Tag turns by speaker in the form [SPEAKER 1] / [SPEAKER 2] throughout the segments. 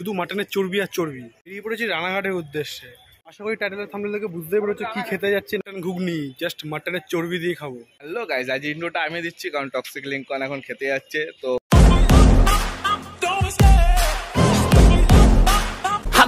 [SPEAKER 1] শুধু মাটনের চর্বি আর চর্বি। বেরিয়ে পড়েছি রানাঘাটের উদ্দেশ্যে। আশা করি টাইটেলের থামলে থেকে বুঝতে পেরেছ কি খেতে যাচ্ছে। মাটন ঘুগনি জাস্ট মাটনের চর্বি দিয়ে খাব।
[SPEAKER 2] হ্যালো গাইজ আজ ইন্ডোটা আমি দিচ্ছি কারণ টক্সিক লিঙ্কন এখন খেতে যাচ্ছে তো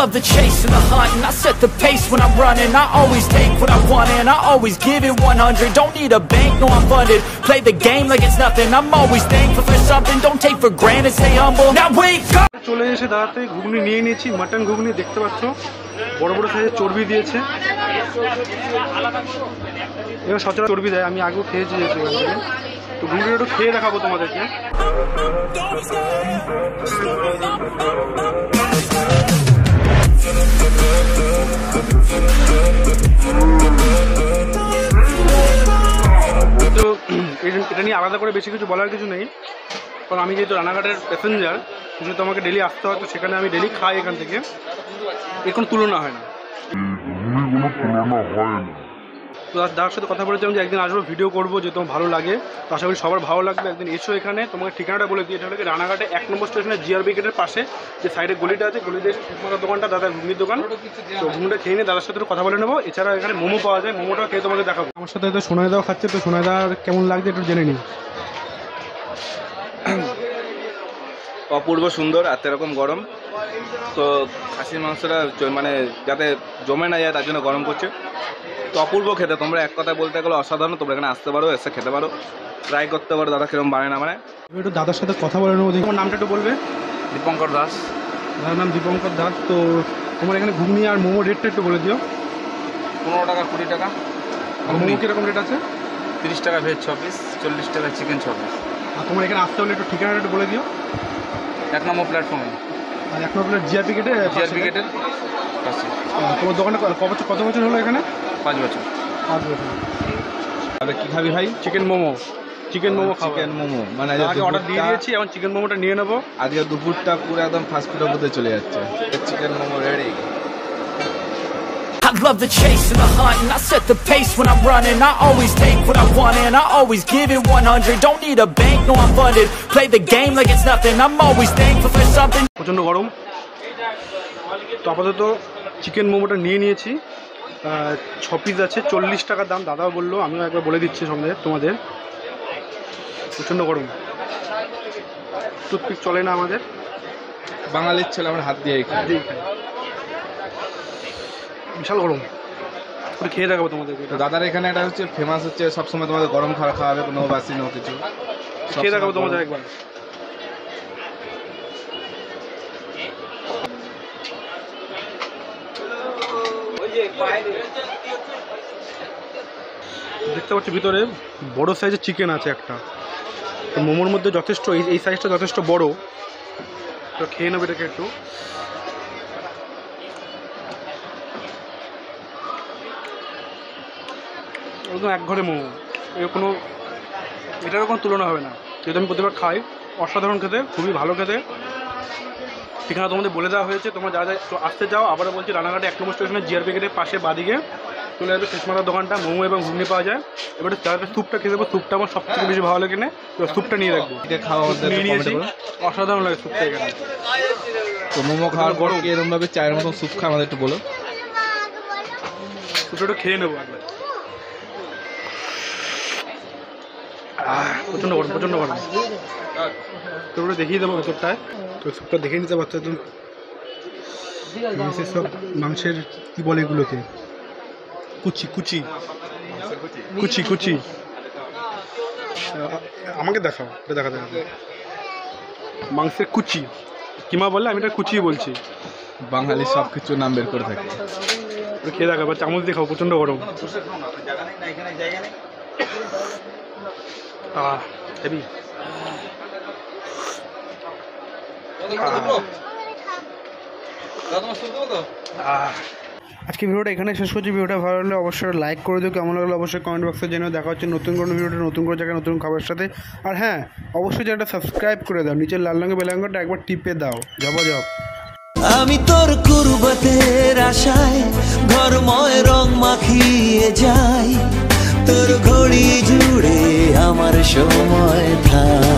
[SPEAKER 3] love the chase and the hunt and I set the pace when I'm running I always take what I want and I always give it 100 Don't need a bank, no I'm funded Play the game like it's nothing I'm always thankful for something Don't take for granted, stay humble Now wake up!
[SPEAKER 1] চলে এসে দাঁড়াতে ঘুগনি নিয়ে নিয়েছি mutton ঘুগনি দেখতে পাচ্ছ বড় বড় সাইজের চর্বি দিয়েছে এবার সচরাচর চর্বি দেয় আমি আগেও খেয়েছি যেহেতু তো ঘুগনিটা একটু খেয়ে দেখাবো তোমাদেরকে আলাদা করে বেশি কিছু বলার কিছু নেই। কারণ আমি যেহেতু রানাঘাটের প্যাসেঞ্জার যেহেতু আমাকে ডেলি আসতে হয়, তো সেখানে আমি ডেলি খাই এখান থেকে। এখন কোনো তুলনা হয় না। তো যার সাথে কথা বলেছিলাম যে একদিন আসব ভিডিও করব যে তোমার ভালো লাগে। তো আশা করি সবার ভালো লাগবে। একদিন এসো এখানে। তোমাকে ঠিকানাটা বলে দিয়ে এটা হলো রানাঘাটে এক নম্বর স্টেশনে জিআরবি গেটের পাশে যে সাইডে গলিটা আছে গলিতে এসে ঠিকমতো দোকানটা দাদার ঘুগনির দোকান। তো ঘুমটা খেয়ে নিয়ে দাদার সাথে একটু কথা বলে নেব। এছাড়া এখানে মোমো পাওয়া যায়। মোমোটা খেয়ে তোমাকে দেখাবো। আমার সাথে তো সোনাই দাও খাচ্ছে তো সোনাই দার কেমন লাগছে একটু জেনে নিই।
[SPEAKER 2] অপূর্ব সুন্দর আর এরকম গরম। তো খাসির মাংসটা চ- মানে যাতে জমে না যায় তার জন্য গরম করছে। তো অপূর্ব খেতে তোমরা এক কথা বলতে গেলে অসাধারণ তোমরা এখানে আসতে পারো এসে খেতে পারো। ট্রাই করতে পারো দাদা কিরম বানায় না মানে
[SPEAKER 1] একটু দাদার সাথে কথা বলে নেব তোমার নামটা একটু বলবে?
[SPEAKER 2] দীপঙ্কর দাস।
[SPEAKER 1] দাদার নাম দীপঙ্কর দাস তো তোমার এখানে ঘুগনি আর মোমো রেটটা একটু বলে দিও।
[SPEAKER 2] পনেরো টাকা কুড়ি টাকা।
[SPEAKER 1] আর মোমো কীরকম রেট আছে?
[SPEAKER 2] তিরিশ টাকা ভেজ ছ পিস চল্লিশ টাকা চিকেন ছ পিস
[SPEAKER 1] আর তোমার এখানে আসতে হলে একটু ঠিকানাটা একটু বলে দিও।
[SPEAKER 2] এক নম্বর প্ল্যাটফর্মে
[SPEAKER 1] এক নম্বর জিআরপি গেটে
[SPEAKER 2] জিআরপি গেটের পাশে।
[SPEAKER 1] তোমার দোকানে কত বছর হলো এখানে?
[SPEAKER 2] পাঁচ বছর।
[SPEAKER 1] পাঁচ বছর।
[SPEAKER 2] তাহলে কী খাবি ভাই?
[SPEAKER 1] চিকেন মোমো। চিকেন মোমো খাব।
[SPEAKER 2] চিকেন মোমো। মানে
[SPEAKER 1] আগে অর্ডার দিয়ে দিয়েছি এখন চিকেন মোমোটা নিয়ে নেব।
[SPEAKER 2] আজকে দুপুরটা পুরো একদম ফাস্ট ফুডের মধ্যে চলে যাচ্ছে। Chicken momo ready
[SPEAKER 3] I love the chase and the hunt and I set the pace when I'm running I always take what I want and I always give it 100 Don't need a bank, no I'm funded Play the game like it's nothing I'm always thankful for something
[SPEAKER 1] প্রচণ্ড গরম তো আপাতত chicken মোমোটা নিয়ে নিয়েছি ছ piece আছে চল্লিশ টাকা দাম দাদাও বলল আমিও একবার বলে দিচ্ছি সঙ্গে তোমাদের প্রচণ্ড গরম টুথপিক চলে না আমাদের
[SPEAKER 2] বাঙালির ছেলে আমরা হাত দিয়ে খাই।
[SPEAKER 1] বিশাল গরম। পুরো খেয়ে দেখাবো তোমাদেরকে
[SPEAKER 2] তো দাদার এখানে একটা হচ্ছে ফেমাস হচ্ছে সবসময় তোমাদের গরম খাবার খাওয়াবে কোনো বাসি নো কিছু।
[SPEAKER 1] খেয়ে দেখাবো তোমাদের একবার। দেখতে পাচ্ছি ভিতরে বড় সাইজের চিকেন আছে একটা। তো মোমোর মধ্যে যথেষ্ট এই এই সাইজটা যথেষ্ট বড়। তো খেয়ে নেবে এটাকে একটু। একদম এক ঘরে মোমো। এর কোনো এটারও কোনো তুলনা হবে না। যেহেতু আমি প্রতিবার খাই অসাধারণ খেতে খুবই ভালো খেতে। ঠিকানা তোমাদের বলে দেওয়া হয়েছে তোমরা যারা যারা আসতে চাও আবারও বলছি রানাঘাটে এক নম্বর স্টেশনে জিআরপি গেটের পাশে বাদিকে চলে যাবে শেষমাতার দোকানটা মোমো এবং ঘুগনি পাওয়া যায়। এবারে তাদের স্যুপটা খেয়ে দেবো স্যুপটা আমার সব থেকে বেশি ভালো লাগে না। তো স্যুপটা নিয়ে রাখব
[SPEAKER 2] খাওয়া
[SPEAKER 1] নিয়েছি অসাধারণ লাগে স্যুপটা এখানে।
[SPEAKER 2] তো মোমো খাওয়ার পর
[SPEAKER 1] গরম।
[SPEAKER 2] কি চায়ের মতন স্যুপ খায় আমাদের একটু বলো।
[SPEAKER 1] স্যুপটা একটু খেয়ে নেব একবার। প্রচণ্ড গরম প্রচণ্ড গরম। তোমরা দেখিয়ে দেবো ভেতরটায়। তো স্যুপটা দেখে নিতে পারছ একদম। মাংসের সব মাংসের কি বলে এগুলোকে? কুচি কুচি। কুচি কুচি। আমাকে দেখাও এটা দেখা দেখা মাংসের কুচি। কিমা বললে আমি এটা কুচি বলছি।
[SPEAKER 2] বাঙালি সব কিছু নাম বের করে থাকে।
[SPEAKER 1] খেয়ে দেখা বা চামচ দিয়ে খাও প্রচণ্ড গরম। আহ আজকে ভিডিওটা এখানে শেষ করছি। ভিডিওটা ভালো লাগলে অবশ্যই লাইক করে দিও। কেমন লাগল অবশ্যই কমেন্ট বক্সে জেনে দেখা হচ্ছে নতুন কোনো ভিডিওটা নতুন করে জায়গায় নতুন খাবারের সাথে। আর হ্যাঁ অবশ্যই যেটা সাবস্ক্রাইব করে দাও। নিচের লাল রঙের বেলাঙ্গটা একবার টিপে দাও। যাব যাব
[SPEAKER 4] আমি তোর কুরবতের আশায় ঘরময় রং মাখিয়ে যাই। তোর ঘড়ি সময় থাক।